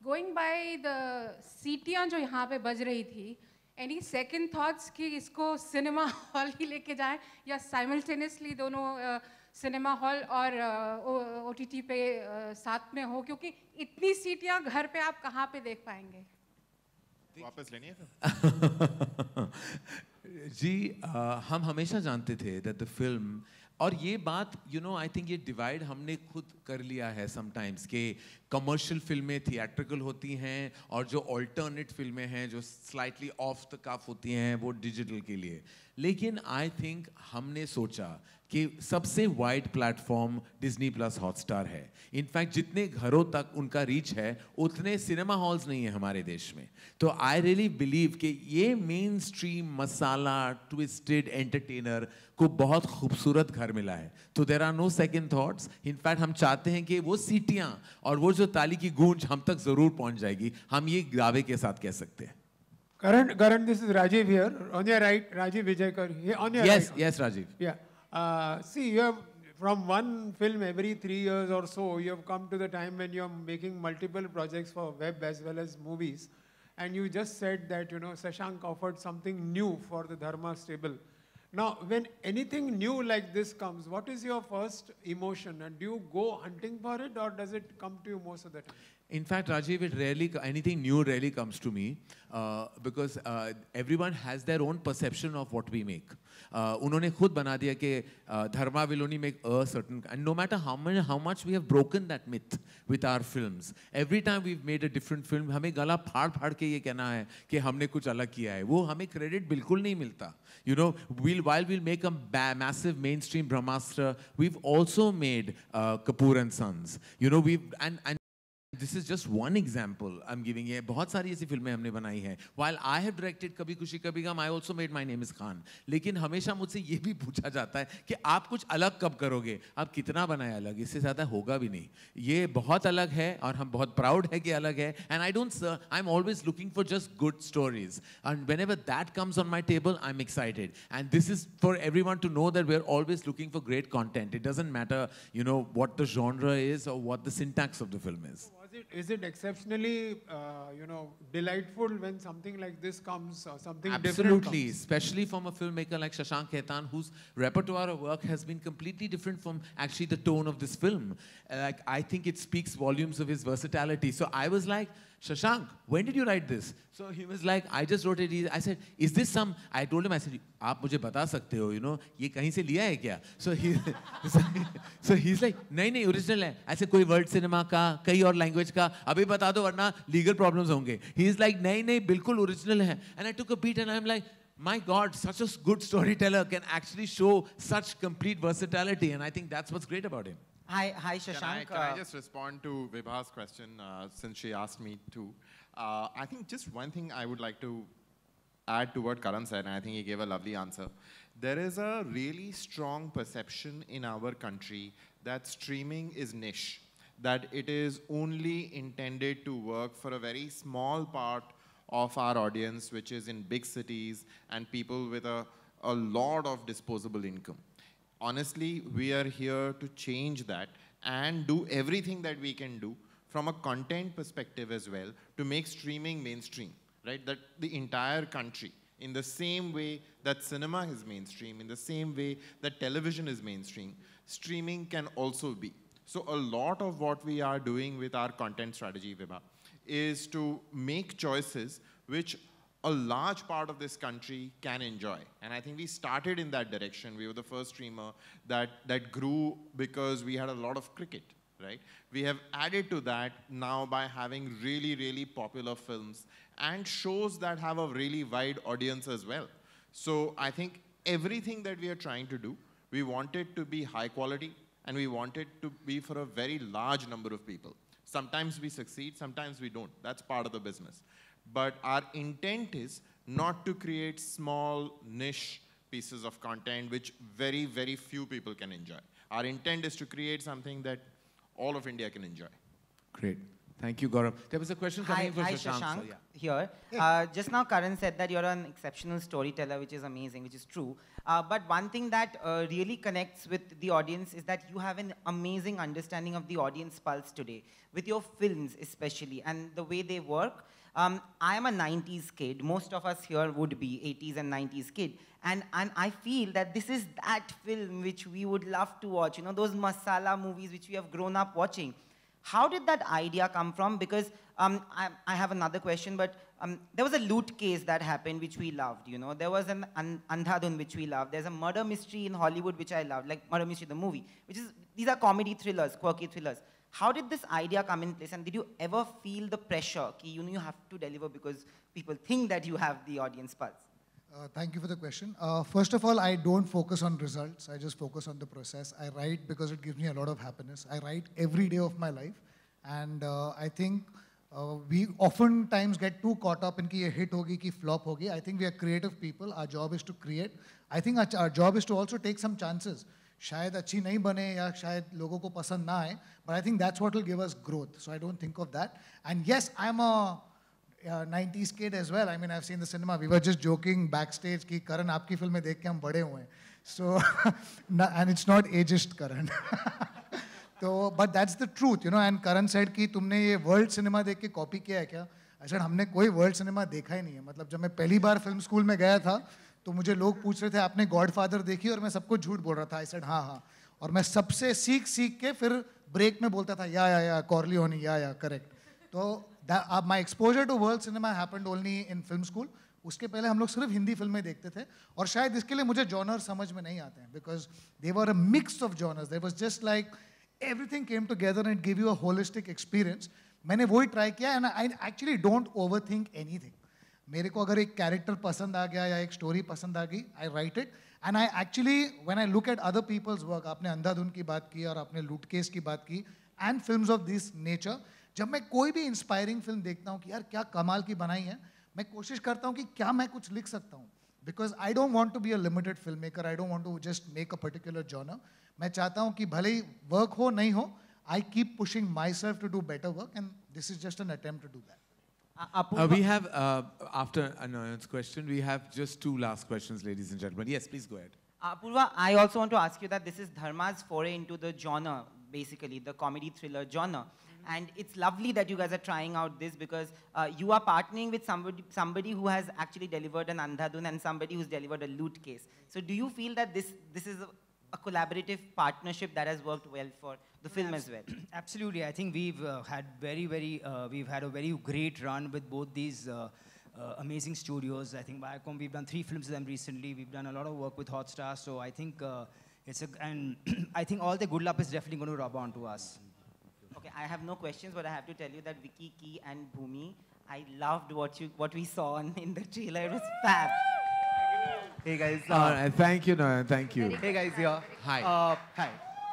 गोइंग बाय द सीटियाँ जो यहाँ पे बज रही थी एनी सेकंड थॉट्स कि इसको सिनेमा हॉल ही लेके जाएँ या साइमल्टेनियसली दोनों सिनेमा हॉल और ओ टी पे साथ में हो? क्योंकि इतनी सीटियाँ घर पे आप कहाँ पे देख पाएँगे? वापस लेनी है (laughs) जी आ, हम हमेशा जानते थे दैट द फ़िल्म और ये बात यू नो आई थिंक ये डिवाइड हमने खुद कर लिया है समटाइम्स के कमर्शियल फ़िल्में थिएट्रिकल होती हैं और जो ऑल्टरनेट फ़िल्में हैं, जो स्लाइटली ऑफ़ द कफ होती हैं, वो डिजिटल के लिए। लेकिन आई थिंक हमने सोचा कि सबसे wide platform Disney plus Hotstar है इनफैक्ट जितने घरों तक उनका रीच है उतने सिनेमा हॉल्स नहीं है हमारे देश में तो आई रियली बिलीव कि ये main stream masala twisted entertainer को बहुत खूबसूरत घर मिला है तो there are no second thoughts in fact हम चाहते हैं कि वो सीटियाँ और वो जो ताली की गूंज हम तक ज़रूर पहुँच जाएगी हम ये दावे के साथ कह सकते हैं Karan, Karan, this is Rajiv here. On your right, Rajiv Vijayakar. Here, on your yes, right. Yes, Rajiv. Yeah. Uh, see, you have from one film every three years or so, you have come to the time when you're making multiple projects for web as well as movies. And you just said that, you know, Shashank offered something new for the Dharma stable. Now, when anything new like this comes, what is your first emotion? And do you go hunting for it or does it come to you most of the time? In fact, Rajiv, it rarely anything new rarely comes to me uh, because uh, everyone has their own perception of what we make. Uh, उन्होंने खुद बना दिया कि Dharma will only make a certain and no matter how much how much we have broken that myth with our film every time we made a different film हमें गला फाड़ फाड़ के ये कहना है कि हमने कुछ अलग किया है। वो हमें क्रेडिट बिल्कुल नहीं मिलता। You know we'll while we'll make a massive mainstream Brahmastra we've also made Kapoor and sons you know we and and This is just one example I'm giving you. बहुत सारी ऐसी फिल्में हमने बनाई हैं. While I have directed कभी खुशी कभी गम, I also made My Name Is Khan. लेकिन हमेशा मुझसे ये भी पूछा जाता है कि आप कुछ अलग कब करोगे? आप कितना बनाए अलग? इससे ज़्यादा होगा भी नहीं. ये बहुत अलग है और हम बहुत proud है कि अलग है. And I don't, uh, I'm always looking for just good stories. And whenever that comes on my table, I'm excited. And this is for everyone to know that we're always looking for great content. It doesn't matter, you know, what the genre is or what the syntax of the film is it, is it exceptionally, uh, you know, delightful when something like this comes or something Absolutely, especially from a filmmaker like Shashank Khaitan, whose repertoire of work has been completely different from actually the tone of this film. Uh, like, I think it speaks volumes of his versatility. So I was like, Shashank, when did you write this? So he was like, I just wrote it. I said, is this some, I told him, I said, आप मुझे बता सकते हो, you know, ये कहीं से लिया है क्या? So he, so he's like, नहीं नहीं original है. ऐसे कोई word cinema का, कई और language का, अभी बता दो वरना legal problems होंगे. He's like, नहीं नहीं बिल्कुल original है. And I took a beat and I'm like, my God, such a good storyteller can actually show such complete versatility. And I think that's what's great about him. Hi, hi, Shashank. Can I, can I uh, just respond to Vibha's question uh, since she asked me to? Uh, I think just one thing I would like to add to what Karan said, and I think he gave a lovely answer. There is a really strong perception in our country that streaming is niche, that it is only intended to work for a very small part of our audience, which is in big cities and people with a, a lot of disposable income honestly, we are here to change that and do everything that we can do from a content perspective as well to make streaming mainstream, right? That the entire country, in the same way that cinema is mainstream, in the same way that television is mainstream, streaming can also be. So a lot of what we are doing with our content strategy, Vibha, is to make choices which a large part of this country can enjoy. And I think we started in that direction. We were the first streamer that, that grew because we had a lot of cricket, right? We have added to that now by having really, really popular films and shows that have a really wide audience as well. So I think everything that we are trying to do, we want it to be high quality, and we want it to be for a very large number of people. Sometimes we succeed, sometimes we don't. That's part of the business. But our intent is not to create small niche pieces of content which very, very few people can enjoy. Our intent is to create something that all of India can enjoy. Great. Thank you, Gaurav. There was a question coming Hi, in for hi Shashank. Shashank so yeah. here. Uh, just now, Karan said that you're an exceptional storyteller, which is amazing, which is true. Uh, but one thing that uh, really connects with the audience is that you have an amazing understanding of the audience pulse today, with your films especially, and the way they work. Um, I am a 90s kid. Most of us here would be 80s and 90s kid. And, and I feel that this is that film which we would love to watch. You know, those masala movies which we have grown up watching. How did that idea come from? Because um, I, I, have another question, but um, there was a loot case that happened which we loved, you know. There was an, an Andhadhun which we loved. There's a murder mystery in Hollywood which I loved, like Murder Mystery the movie, which is, these are comedy thrillers, quirky thrillers. How did this idea come in place and did you ever feel the pressure, ki, you know, you have to deliver because people think that you have the audience pulse? Uh, thank you for the question. Uh, first of all, I don't focus on results. I just focus on the process. I write because it gives me a lot of happiness. I write every day of my life. And uh, I think uh, we oftentimes get too caught up in ki ye hit hogi, ki flop hogi. I think we are creative people. Our job is to create. I think our, our job is to also take some chances. शायद अच्छी नहीं बने या शायद लोगों को पसंद ना आए but I think that's what will give us growth so I don't think of that and yes I am a nineties kid as well I mean I've seen the cinema we were just joking backstage की करण, आपकी फ़िल्में देख के हम बड़े हुए हैं। So and it's not ageist Karan. (laughs) तो but that's the truth you know and Karan said कि तुमने ये वर्ल्ड सिनेमा देख के कॉपी किया है क्या? अच्छा हमने कोई वर्ल्ड सिनेमा देखा ही नहीं है। मतलब जब मैं पहली बार फ़िल्म स्कूल में गया था तो मुझे लोग पूछ रहे थे, आपने Godfather देखी? और मैं सबको झूठ बोल रहा था. I said हाँ हाँ. और मैं सबसे सीख सीख के फिर ब्रेक में बोलता था, या या या कॉर्लियोनी या या करेक्ट तो my exposure to world cinema happened only in film school उसके पहले हम लोग सिर्फ़ हिंदी फ़िल्में देखते थे और शायद इसके लिए मुझे जॉनर समझ में नहीं आते हैं because they were a mix of genres they was just like everything came together and give you a holistic experience मैंने वही ट्राई किया and I actually don't overthink any मेरे को अगर एक कैरेक्टर पसंद आ गया या एक स्टोरी पसंद आ गई I write it and I actually when I look at other people's work आपने अंधाधुन की बात की और आपने लूट केस की बात की and film of this nature जब मैं कोई भी इंस्पायरिंग फ़िल्म देखता हूँ कि यार क्या कमाल की बनाई है, मैं कोशिश करता हूँ कि क्या मैं कुछ लिख सकता हूँ। Because I don't want to be a limited filmmaker I don't want to just make a particular genre मैं चाहता हूँ कि भले ही वर्क हो, नहीं हो I keep pushing myself to do better work and this is just an attempt to do that Uh, we have, uh, after Anand's question, we have just two last questions, ladies and gentlemen. Yes, please go ahead. Apurva, I also want to ask you that this is Dharma's foray into the genre, basically, the comedy thriller genre. And it's lovely that you guys are trying out this because uh, you are partnering with somebody, somebody who has actually delivered an Andhadhun and somebody who's delivered a loot case. So do you feel that this, this is a, collaborative partnership that has worked well for the film as well? (clears throat) Absolutely. I think we've uh, had very, very, uh, we've had a very great run with both these uh, uh, amazing studios. I think Viacom, we've done three films with them recently. We've done a lot of work with Hotstar. So I think uh, it's a, and (clears throat) I think all the good luck is definitely going to rub on to us. Okay, I have no questions, but I have to tell you that Vicky Key and Bhumi, I loved what you what we saw in, in the trailer. It was fab. Hey guys. Uh, All right, thank you, Nayan. Thank you. Hey guys, here. Hi. Uh, hi.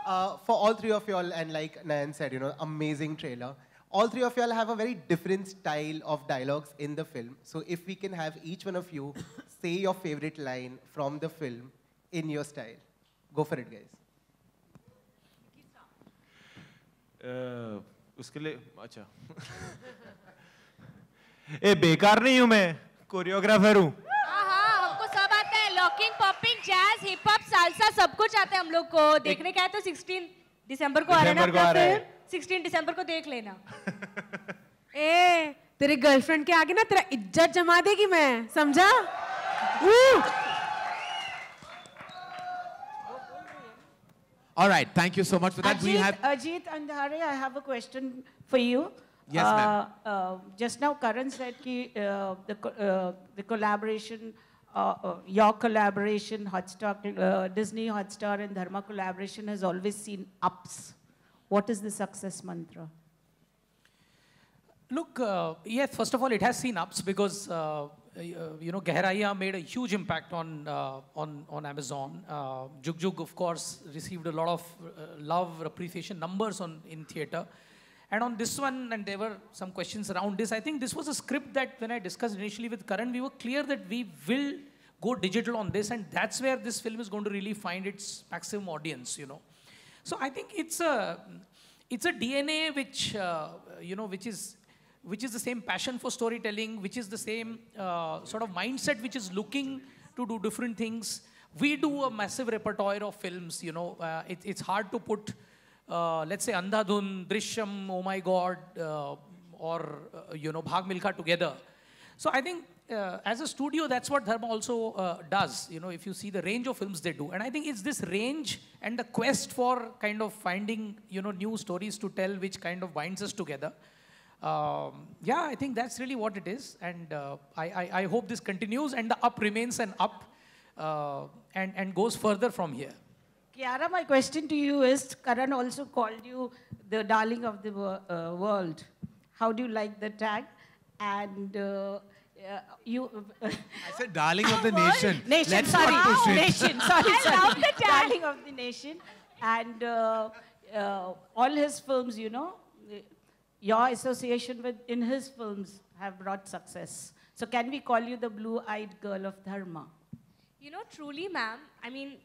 Uh, for all three of y'all, and like Nayan said, you know, amazing trailer. All three of y'all have a very different style of dialogues in the film. So if we can have each one of you say your favorite line from the film in your style. Go for it, guys. Uh, उसके लिए अच्छा ए बेकार नहीं हूं मैं choreographer हूं locking popping jazz hip hop salsa सब कुछ आता है हम लोग को देखने का है तो 16 दिसंबर को आ रहा है ना है। फ़िल्म 16 दिसंबर को देख लेना ए तेरे गर्लफ्रेंड के आगे ना तेरा इज़्ज़त जमा देगी मैं समझा All right, thank you so much for that. Ajit, we have. Ajit Andhare, I have a question for you. Yes, uh, ma'am. Uh, uh, just now, Karan said ki, uh, the, uh, the collaboration, uh, uh, your collaboration, Hotstar, uh, Disney, Hotstar, and Dharma collaboration has always seen ups. What is the success mantra? Look, uh, yes, first of all, it has seen ups because uh, uh, you know, Gehraiyaan made a huge impact on, on, on Amazon. Uh, Jug Jug, of course, received a lot of love, appreciation, numbers on, in theater. And on this one, and there were some questions around this, I think this was a script that when I discussed initially with Karan, we were clear that we will go digital on this, and that's where this film is going to really find its maximum audience, you know. So I think it's a, it's a DNA which, uh, you know, which is which is the same passion for storytelling, which is the same uh, sort of mindset which is looking to do different things. We do a massive repertoire of films, you know. Uh, it, it's hard to put, uh, let's say, Andhadhun, Drishyam, Oh My God, uh, or, uh, you know, Bhag Milkha together. So I think uh, as a studio, that's what Dharma also uh, does. You know, if you see the range of films they do, and I think it's this range and the quest for kind of finding you know new stories to tell, which kind of binds us together. Um, yeah, I think that's really what it is, and I, I, I hope this continues and the up remains an up, and and goes further from here. Kiara, my question to you is, Karan also called you the darling of the wo- uh, world. How do you like the tag? And uh, uh, you... I said darling of the (laughs) nation. Nation, Let's sorry. not push it. Nation, sorry, (laughs) I sorry. love the tag. Darling of the nation. And uh, uh, all his films, you know, your association with in his films have brought success. So can we call you the blue-eyed girl of Dharma? You know, truly, ma'am, I mean,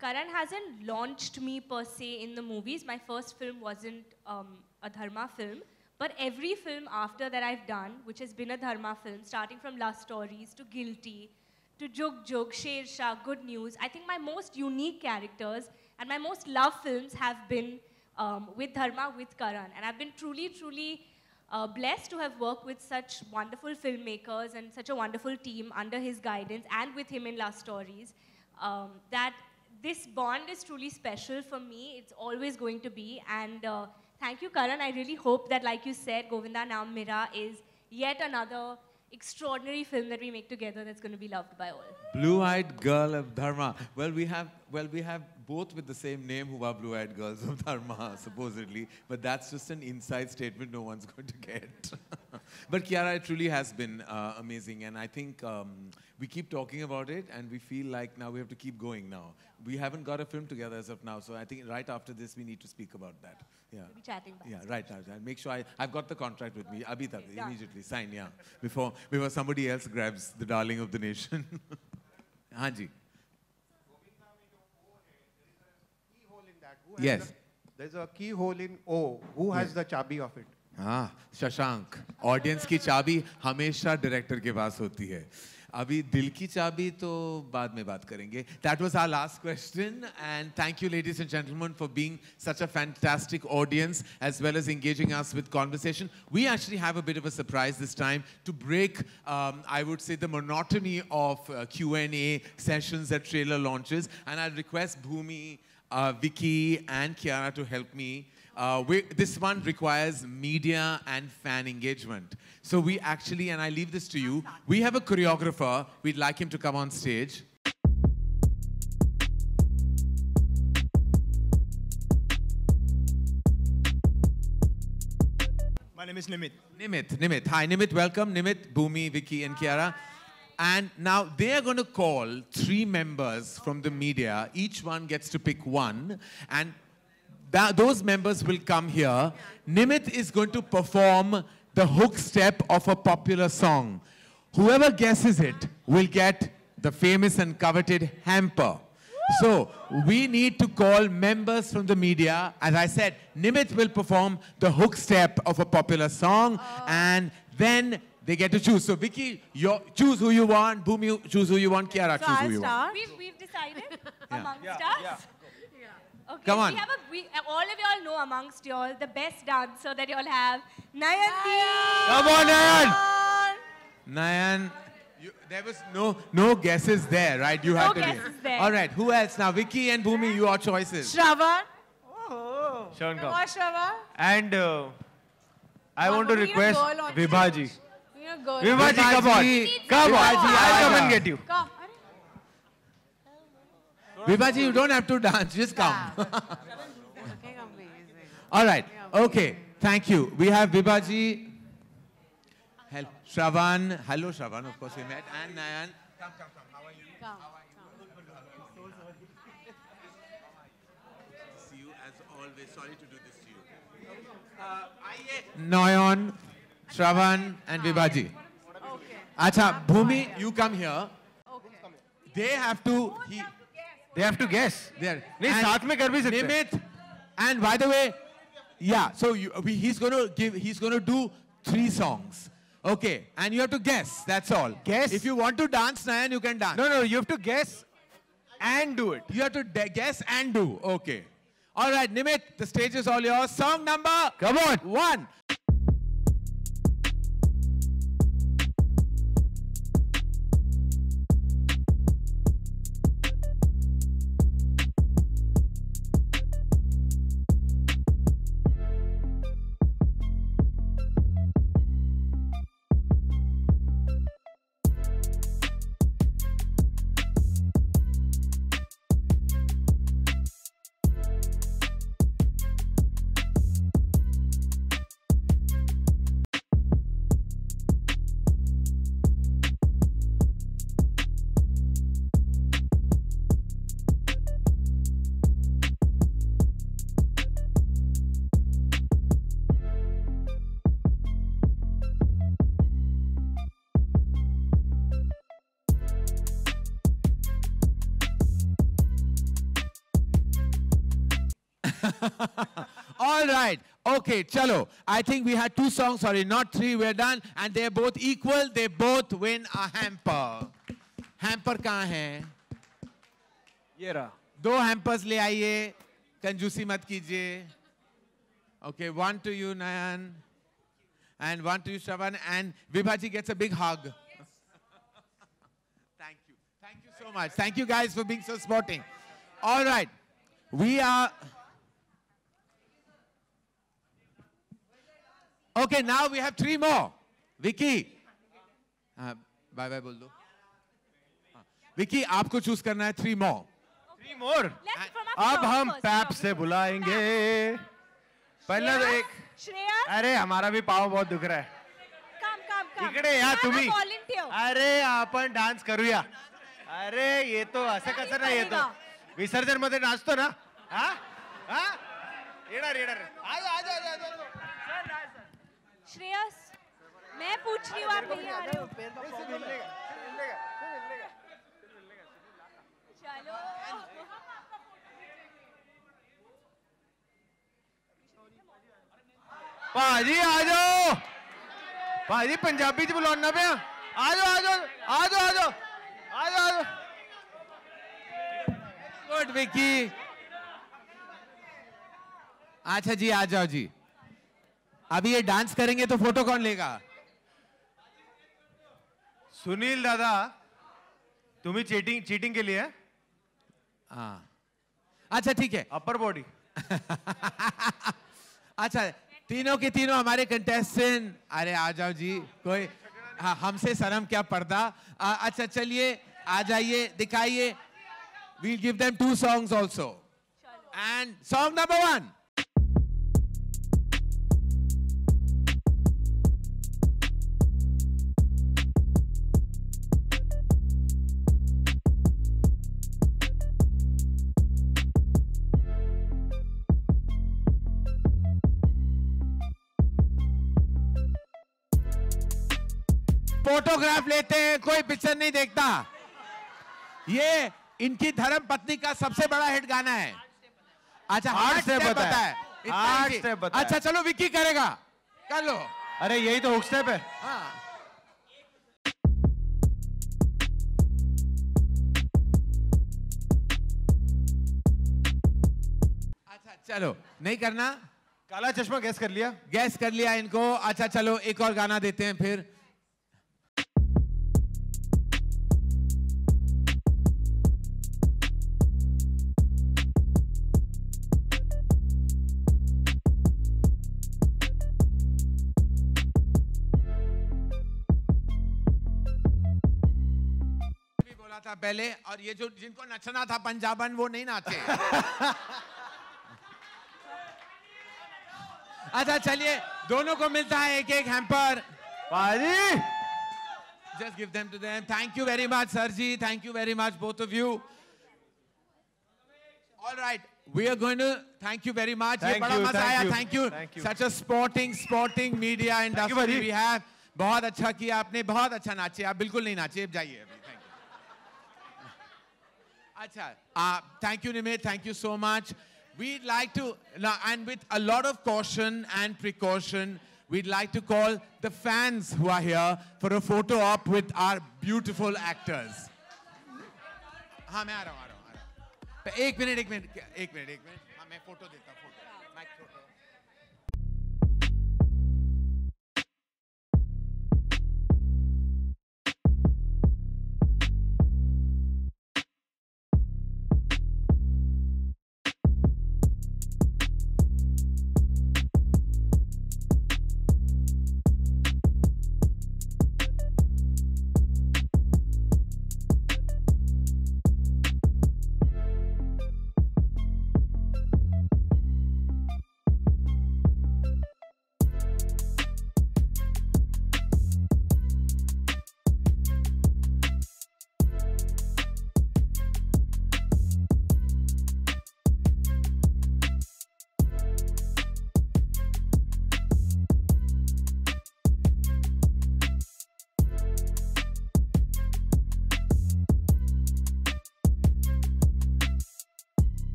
Karan hasn't launched me per se in the movies. My first film wasn't um, a Dharma film. But every film after that I've done, which has been a Dharma film, starting from Lust Stories to Guilty to Jug Jug, Shershaah, Good News, I think my most unique characters and my most loved films have been um, with Dharma, with Karan. And I've been truly, truly uh, blessed to have worked with such wonderful filmmakers and such a wonderful team under his guidance and with him in Lust Stories. Um, that this bond is truly special for me. It's always going to be. And uh, thank you, Karan. I really hope that, like you said, Govinda Naam Mera is yet another extraordinary film that we make together that's going to be loved by all. Blue-eyed girl of Dharma. Well, we have well we have both with the same name who are blue-eyed girls of Dharma, (laughs) supposedly. But that's just an inside statement no one's going to get. (laughs) but Kiara, it truly has been uh, amazing, and I think um, we keep talking about it, and we feel like now we have to keep going. Now we haven't got a film together as of now, so I think right after this we need to speak about that. Yeah. We'll be chatting back. Yeah, right, right, right. Make sure I, I've got the contract with me. Abhi tak, done. immediately sign, yeah. Before, before somebody else grabs the darling of the nation. (laughs) Hanji. Who Yes. there's a keyhole in O. Who has Yes. the chabi of it? हाँ Shashank audience की चाबी हमेशा director के पास होती है। अभी दिल की चाबी तो बाद में बात करेंगे। That was our last question and thank you ladies and gentleman for being such a fantastic audience as well as engaging us with conversation we actually have a bit of a surprise this time to break I would say the monotony of Q and A session at trailer launches and I request Bhumi Vicky and Kiara to help me uh, we, this one requires media and fan engagement. So we actually, and I leave this to you, we have a choreographer. We'd like him to come on stage. My name is Nimit. Nimit, Nimit. Hi, Nimit, welcome. Nimit, Bhumi, Vicky, and Kiara. And now they are going to call three members from the media. Each one gets to pick one. And that, those members will come here. Nimit is going to perform the hook step of a popular song. Whoever guesses it will get the famous and coveted hamper. So we need to call members from the media. As I said, Nimit will perform the hook step of a popular song, and then they get to choose. So Vicky, you choose who you want. Bhumi, you choose who you want. Kiara, So choose I'll who you want. start. We've, we've decided (laughs) amongst us. Okay, Come on. We have a, we, all of y'all know amongst y'all the best dancer that y'all have, Nayanti. Come on, Nayan. Nayan, you, there was no no guesses there, right? You No had to. guesses there. All right, who else now? Vicky and Bhumi, your choices. Shravan. Sean Come come. on, Shravan. And uh, I want to we need a request girl on Vibhaji. We need a girl. Vibhaji, come on. Come on. Vibhaji, I'll come and get you. Come. Vibhaji, you don't have to dance, just come. (laughs) All right, okay, thank you. We have Vibhaji. Hel- Shravan. Hello, Shravan. Of course, we met. And Nayan. Come, come, come. How are you? Come. How are you? See you as always. Sorry to do this to you. Uh, Nayan, Shravan, and Vibhaji. Okay. Acha, Bhumi, you come here. Okay. They have to. He, they have to guess. There. नहीं, साथ में कर भी सकते हैं। Nimit. And by the way, yeah. So you, we, he's going to give. He's going to do three songs. Okay, and you have to guess. That's all. Guess. If you want to dance, Nayan, you can dance. No, no, you have to guess and do it. You have to de- guess and do. Okay. All right, Nimit, the stage is all yours. Song number. Come on. One. Okay, chalo. I think we had two songs, sorry, not three, we're done. And they're both equal. They both win a hamper. Hamper कहाँ है? ये रहा. दो hampers ले आइए. कंजूसी मत कीजिए. Okay, one to you, Nayan. And one to you, Shravan. And Vibhaji gets a big hug. Thank you. Thank you so much. Thank you guys for being so sporting. All right. We are... Okay, now we have three more. Vicky. Uh, bye bye बोल दो. हाँ. Vicky, आपको choose करना है three more. Three more. अब हम pipe से बुलाएँगे. पहला तो एक श्रेया अरे हमारा भी पाव बहुत दुख रहा है. Come come come. इकडे या तुम्ही. अरे आपण डान्स करूया. अरे येतो असं कसं नाही येतो विसर्जन मध्ये नाचतो ना. हा? हा? येणार येणार. आज आज आज आज श्रेयस मैं पूछ रही हूँ आप नहीं आ रहे हो चलो। भाजी आ जाओ। भाजी पंजाबी च बुलाना पे आ जाओ आ जाओ आ जाओ आ जाओ आ जाओ। गुड विकी। अच्छा जी आ जाओ जी। अभी ये डांस करेंगे तो फ़ोटो कौन लेगा? सुनील दादा तुम्ही चीटिंग चीटिंग के लिए? हाँ। अच्छा ठीक है। अपर बॉडी (laughs) अच्छा तीनों के तीनों हमारे कंटेस्टेंट अरे आ जाओ जी कोई हाँ हमसे शर्म क्या पर्दा? आ, अच्छा चलिए आ जाइए दिखाइए। We'll give them two songs also and song number one photograph लेते हैं कोई पिक्चर नहीं देखता। ये इनकी धर्म पत्नी का सबसे बड़ा हिट गाना है। अच्छा हार्ट से पता है। हार्ट। स्टेप पता है। अच्छा चलो विक्की करेगा। कर लो। अरे यही तो हुक स्टेप है। हाँ। अच्छा चलो नहीं करना। काला चश्मा गैस कर लिया। गैस कर लिया इनको। अच्छा चलो एक और गाना देते हैं फिर। पहले और ये जो जिनको नचना था पंजाबन वो नहीं नाचे। अच्छा चलिए दोनों को मिलता है एक एक हैम्पर पारी just give them to them thank you very much sir ji thank you very much both of you all right we are going to thank you very much ये बड़ा मज़ा आया. Thank you such a sporting sporting media industry we have बहुत अच्छा किया आपने बहुत अच्छा नाचे। आप बिल्कुल नहीं नाचे जाइए। थैंक यू अच्छा uh, thank you Nimit thank you so much we'd like to now, and with a lot of caution and precaution we'd like to call the fans who are here for a photo op with our beautiful actors हाँ मैं आ रहा हूँ आ रहा हूँ आ रहा हूँ एक minute एक मिनट एक मिनट एक मिनट हाँ मैं फोटो देता हूँ फोटो मैं फोटो